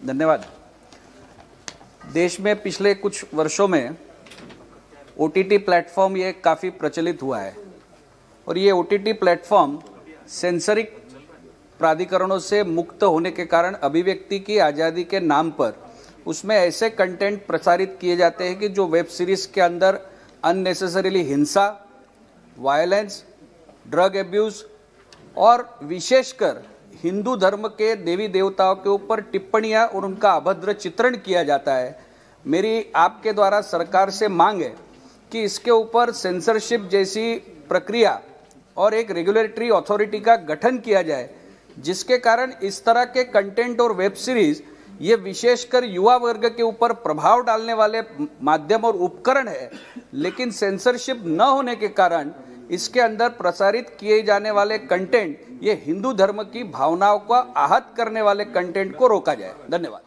धन्यवाद। देश में पिछले कुछ वर्षों में ओ टी टी प्लेटफॉर्म ये काफ़ी प्रचलित हुआ है और ये ओ टी टी प्लेटफॉर्म सेंसरिक प्राधिकरणों से मुक्त होने के कारण अभिव्यक्ति की आज़ादी के नाम पर उसमें ऐसे कंटेंट प्रसारित किए जाते हैं कि जो वेब सीरीज़ के अंदर अननेसेसरीली हिंसा, वायलेंस, ड्रग एब्यूज और विशेषकर हिंदू धर्म के देवी देवताओं के ऊपर टिप्पणियाँ और उनका अभद्र चित्रण किया जाता है। मेरी आपके द्वारा सरकार से मांग है कि इसके ऊपर सेंसरशिप जैसी प्रक्रिया और एक रेगुलेटरी अथॉरिटी का गठन किया जाए, जिसके कारण इस तरह के कंटेंट और वेब सीरीज़ ये विशेषकर युवा वर्ग के ऊपर प्रभाव डालने वाले माध्यम और उपकरण है। लेकिन सेंसरशिप न होने के कारण इसके अंदर प्रसारित किए जाने वाले कंटेंट ये हिंदू धर्म की भावनाओं का आहत करने वाले कंटेंट को रोका जाए। धन्यवाद।